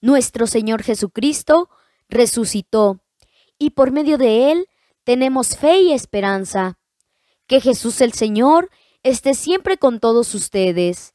Nuestro Señor Jesucristo resucitó y por medio de Él tenemos fe y esperanza. Que Jesús el Señor esté siempre con todos ustedes.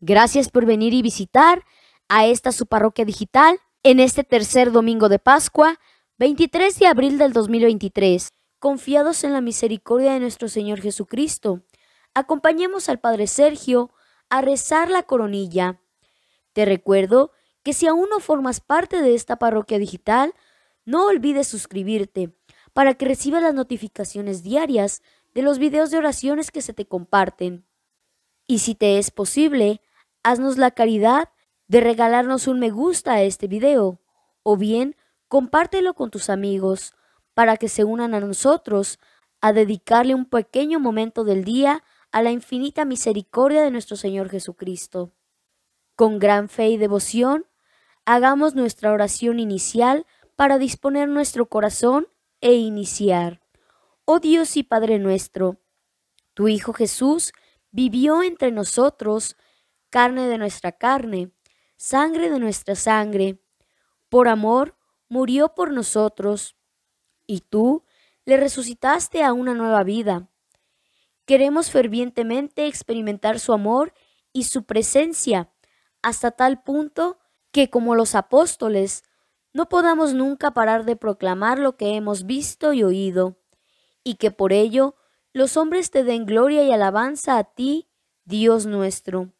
Gracias por venir y visitar a esta su parroquia digital en este tercer domingo de Pascua, 23 de abril del 2023. Confiados en la misericordia de nuestro Señor Jesucristo, acompañemos al Padre Sergio a rezar la coronilla. Te recuerdo que si aún no formas parte de esta parroquia digital, no olvides suscribirte para que recibas las notificaciones diarias de los videos de oraciones que se te comparten. Y si te es posible, haznos la caridad de regalarnos un me gusta a este video, o bien compártelo con tus amigos para que se unan a nosotros a dedicarle un pequeño momento del día a la infinita misericordia de nuestro Señor Jesucristo. Con gran fe y devoción, hagamos nuestra oración inicial para disponer nuestro corazón e iniciar. Oh Dios y Padre nuestro, tu Hijo Jesús vivió entre nosotros, carne de nuestra carne, sangre de nuestra sangre. Por amor, murió por nosotros, y tú le resucitaste a una nueva vida. Queremos fervientemente experimentar su amor y su presencia hasta tal punto que, como los apóstoles, no podamos nunca parar de proclamar lo que hemos visto y oído, y que por ello los hombres te den gloria y alabanza a ti, Dios nuestro.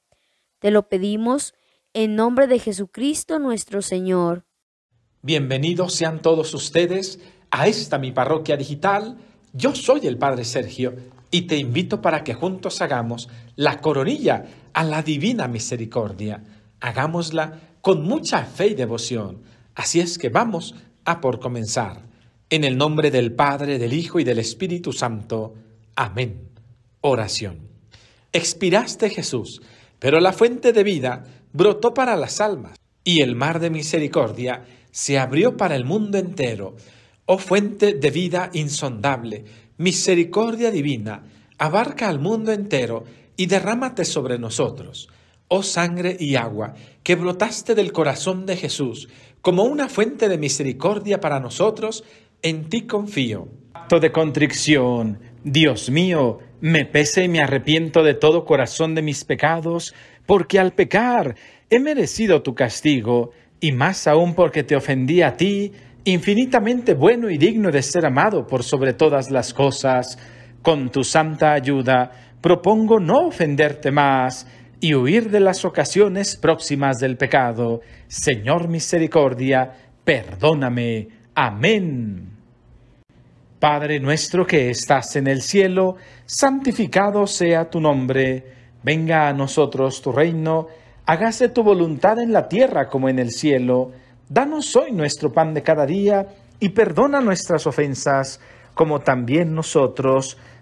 Te lo pedimos en nombre de Jesucristo nuestro Señor. Bienvenidos sean todos ustedes a esta mi parroquia digital. Yo soy el Padre Sergio y te invito para que juntos hagamos la coronilla a la divina misericordia. Hagámosla con mucha fe y devoción. Así es que vamos a por comenzar. En el nombre del Padre, del Hijo y del Espíritu Santo. Amén. Oración. Expiraste Jesús, pero la fuente de vida brotó para las almas y el mar de misericordia se abrió para el mundo entero. Oh fuente de vida insondable, misericordia divina, abarca al mundo entero y derrámate sobre nosotros oh sangre y agua, que brotaste del corazón de Jesús como una fuente de misericordia para nosotros, en ti confío. Acto de contrición, Dios mío, me pese y me arrepiento de todo corazón de mis pecados, porque al pecar he merecido tu castigo, y más aún porque te ofendí a ti, infinitamente bueno y digno de ser amado por sobre todas las cosas. Con tu santa ayuda, propongo no ofenderte más, y huir de las ocasiones próximas del pecado. Señor misericordia, perdóname. Amén. Padre nuestro que estás en el cielo, santificado sea tu nombre. Venga a nosotros tu reino, hágase tu voluntad en la tierra como en el cielo. Danos hoy nuestro pan de cada día y perdona nuestras ofensas, como también nosotros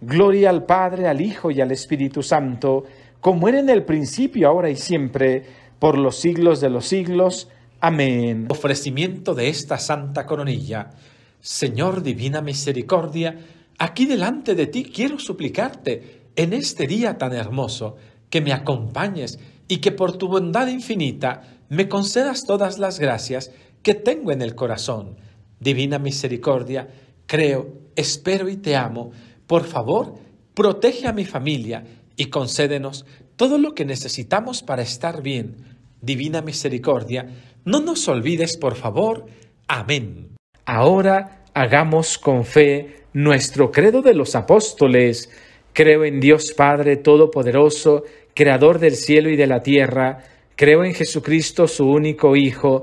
Gloria al Padre, al Hijo y al Espíritu Santo, como era en el principio, ahora y siempre, por los siglos de los siglos. Amén. Ofrecimiento de esta santa coronilla. Señor Divina Misericordia, aquí delante de ti quiero suplicarte, en este día tan hermoso, que me acompañes y que por tu bondad infinita me concedas todas las gracias que tengo en el corazón. Divina Misericordia, creo, espero y te amo por favor, protege a mi familia y concédenos todo lo que necesitamos para estar bien. Divina misericordia, no nos olvides, por favor. Amén. Ahora hagamos con fe nuestro credo de los apóstoles. Creo en Dios Padre Todopoderoso, Creador del cielo y de la tierra. Creo en Jesucristo, su único Hijo,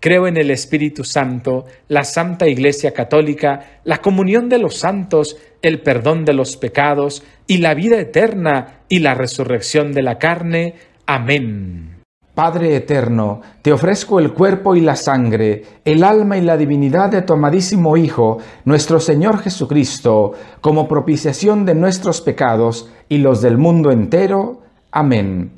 Creo en el Espíritu Santo, la Santa Iglesia Católica, la comunión de los santos, el perdón de los pecados y la vida eterna y la resurrección de la carne. Amén. Padre eterno, te ofrezco el cuerpo y la sangre, el alma y la divinidad de tu amadísimo Hijo, nuestro Señor Jesucristo, como propiciación de nuestros pecados y los del mundo entero. Amén.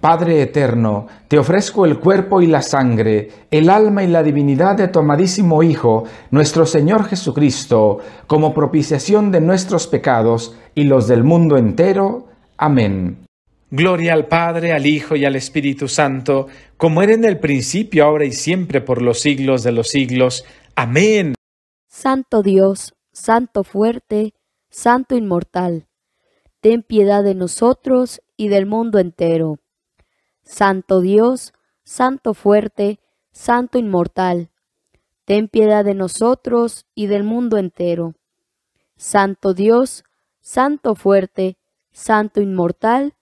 Padre eterno, te ofrezco el cuerpo y la sangre, el alma y la divinidad de tu amadísimo Hijo, nuestro Señor Jesucristo, como propiciación de nuestros pecados y los del mundo entero. Amén. Gloria al Padre, al Hijo y al Espíritu Santo, como era en el principio, ahora y siempre, por los siglos de los siglos. Amén. Santo Dios, Santo fuerte, Santo inmortal, ten piedad de nosotros y del mundo entero. Santo Dios, Santo fuerte, Santo inmortal, ten piedad de nosotros y del mundo entero. Santo Dios, Santo fuerte, Santo inmortal,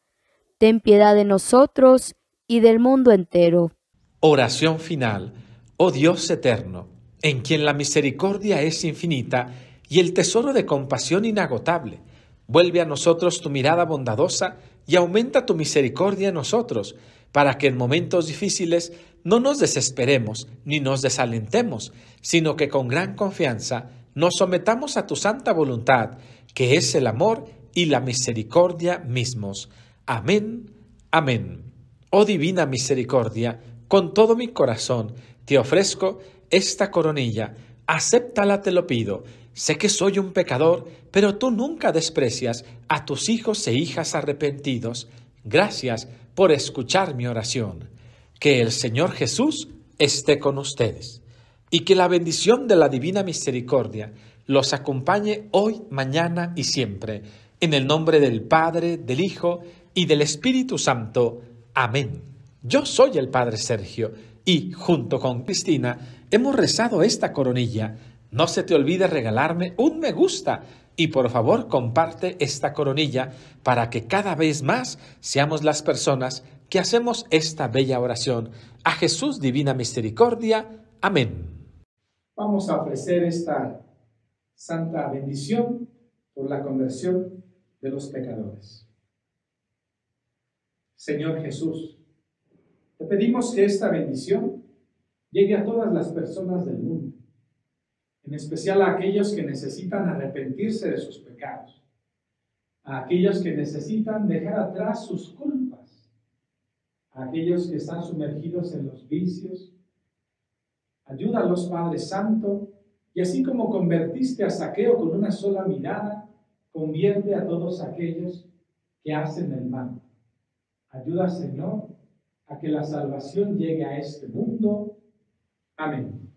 ten piedad de nosotros y del mundo entero. Oración final. Oh Dios eterno, en quien la misericordia es infinita y el tesoro de compasión inagotable, vuelve a nosotros tu mirada bondadosa y aumenta tu misericordia en nosotros, para que en momentos difíciles no nos desesperemos ni nos desalentemos, sino que con gran confianza nos sometamos a tu santa voluntad, que es el amor y la misericordia mismos Amén, amén. Oh divina misericordia, con todo mi corazón te ofrezco esta coronilla, acéptala te lo pido. Sé que soy un pecador, pero tú nunca desprecias a tus hijos e hijas arrepentidos. Gracias por escuchar mi oración. Que el Señor Jesús esté con ustedes y que la bendición de la divina misericordia los acompañe hoy, mañana y siempre. En el nombre del Padre, del Hijo y del Espíritu Santo. Amén. Yo soy el Padre Sergio y, junto con Cristina, hemos rezado esta coronilla. No se te olvide regalarme un me gusta y por favor comparte esta coronilla para que cada vez más seamos las personas que hacemos esta bella oración. A Jesús Divina Misericordia. Amén. Vamos a ofrecer esta santa bendición por la conversión de los pecadores. Señor Jesús, te pedimos que esta bendición llegue a todas las personas del mundo, en especial a aquellos que necesitan arrepentirse de sus pecados, a aquellos que necesitan dejar atrás sus culpas, a aquellos que están sumergidos en los vicios. Ayúdalos, Padre Santo, y así como convertiste a Saqueo con una sola mirada, convierte a todos aquellos que hacen el mal. Ayuda, Señor, a que la salvación llegue a este mundo. Amén.